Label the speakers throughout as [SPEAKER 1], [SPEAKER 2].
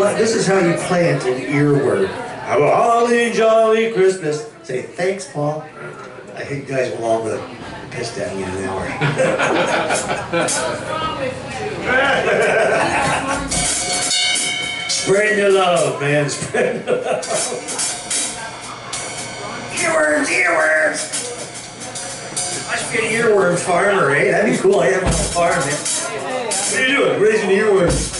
[SPEAKER 1] this is how you play. This is how you plant an earworm. Have a holly jolly Christmas. Say thanks, Paul. I think you guys will all be pissed at me in an hour. Spread the love, man. Spread the love. Earworms, earworms. I should be an earworm farmer, eh? That'd be cool. I have a farm, man. What are you doing? Raising earworms.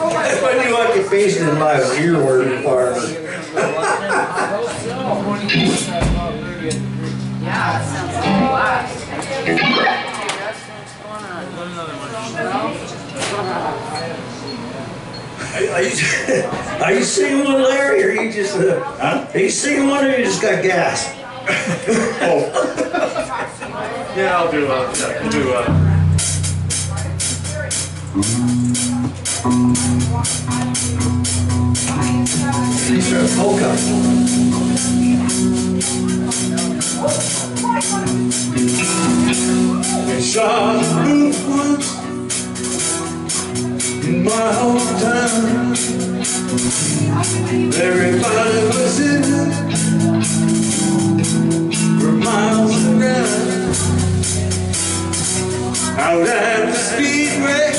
[SPEAKER 1] My new occupation in life is earworm farmer.
[SPEAKER 2] Yeah, it sounds like a lot.
[SPEAKER 1] Are are you, are you singing one, Larry, or are you just, uh,
[SPEAKER 3] Huh?
[SPEAKER 1] are you singing one or you just got gas?
[SPEAKER 3] Oh,
[SPEAKER 4] Yeah, I'll do, uh, yeah, we'll do, uh,
[SPEAKER 1] These
[SPEAKER 4] shot roof once in my hometown. Everybody was in for miles around. Out at the speedway,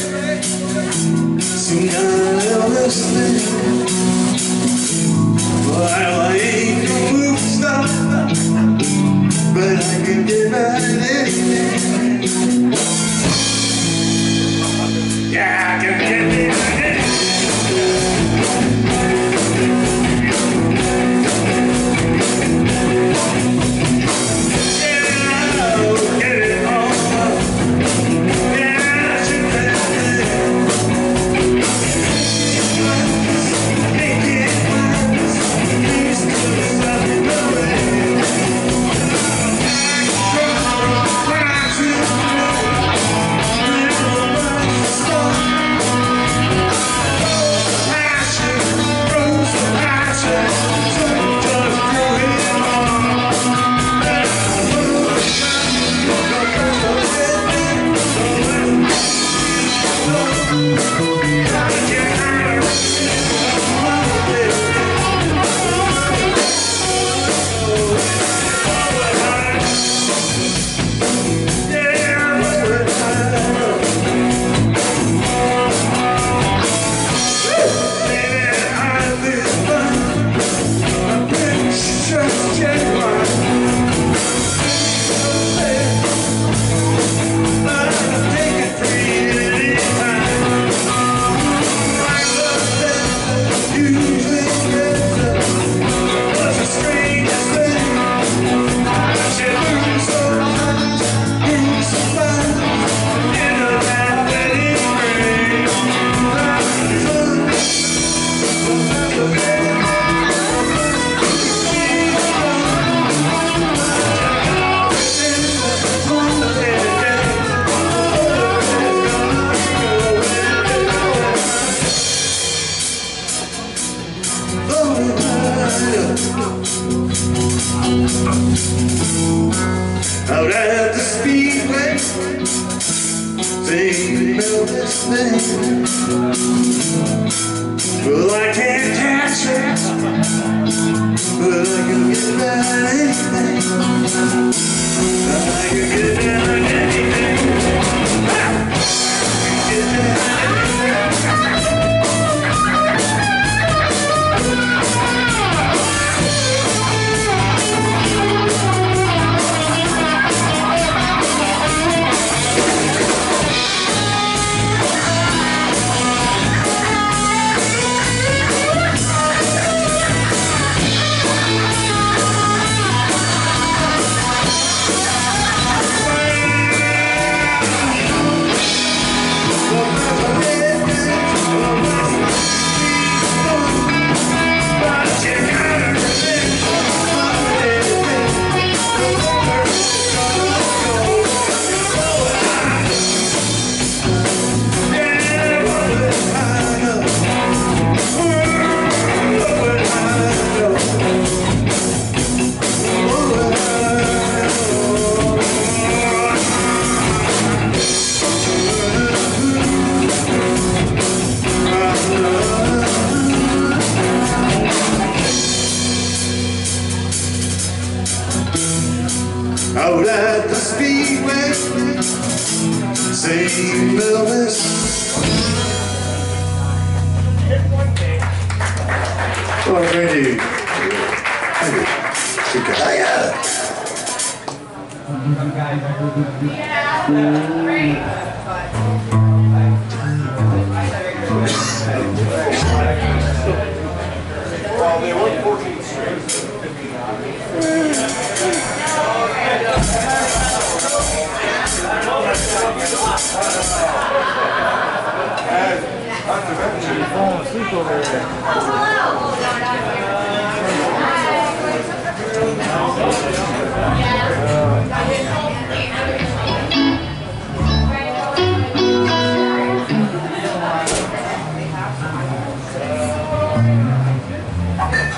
[SPEAKER 4] can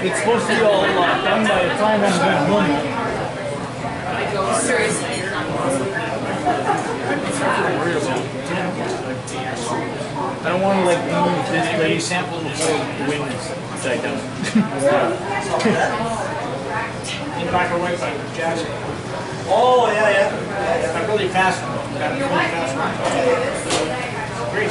[SPEAKER 5] It's supposed to be all uh, done by the time I'm done doing it.
[SPEAKER 6] Seriously.
[SPEAKER 5] I don't want to like move this place sample before the wind is upside down.
[SPEAKER 7] In black or white by Jackson.
[SPEAKER 5] Oh, yeah, yeah.
[SPEAKER 7] A really fast one. Got a really fast one. Great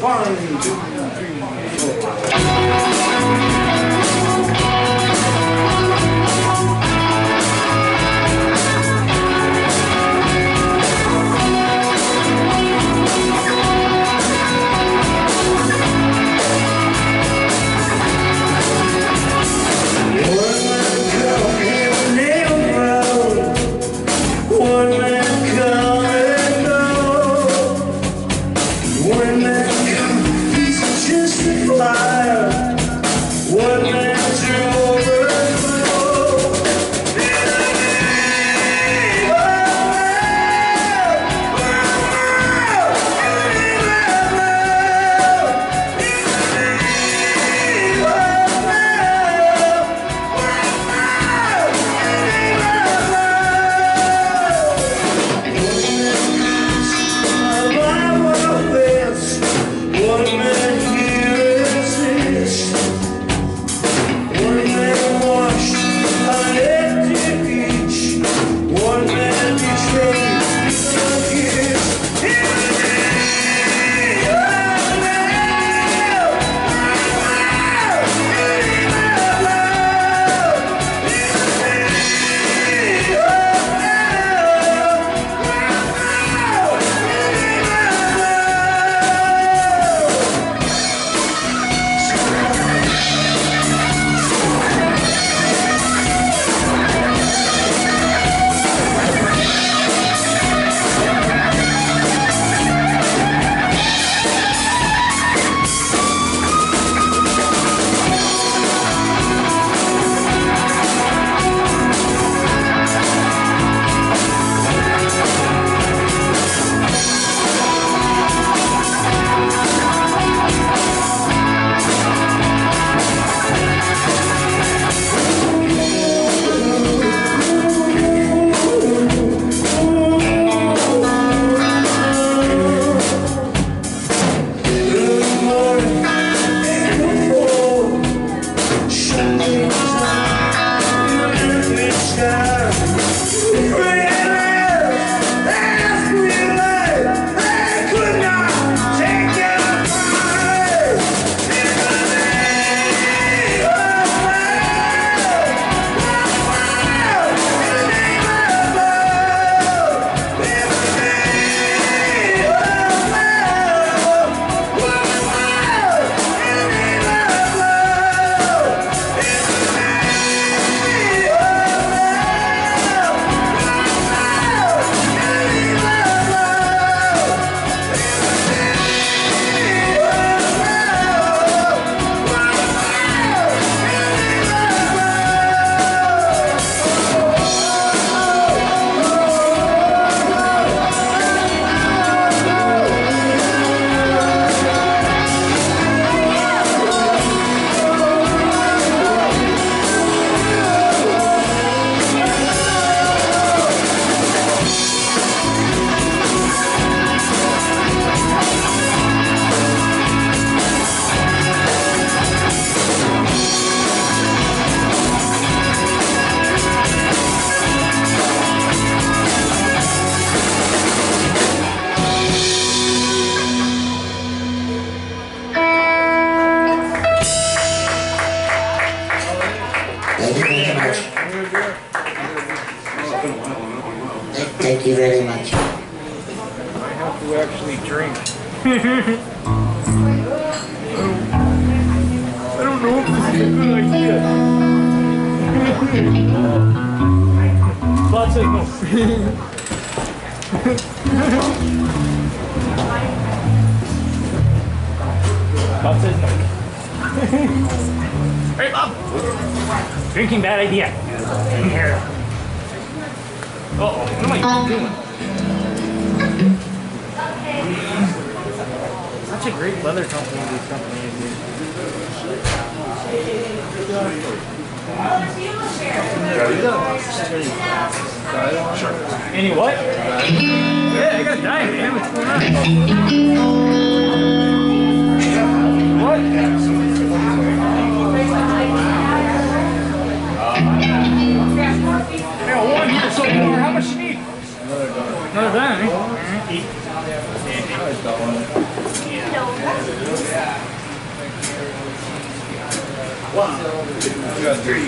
[SPEAKER 4] One, two,
[SPEAKER 7] I? Such a great leather company, these companies. Sure. Any what? Yeah, I got a dime, man. What's going on? What? One here so. How much you need? Dime. eh?
[SPEAKER 1] Roll down, down,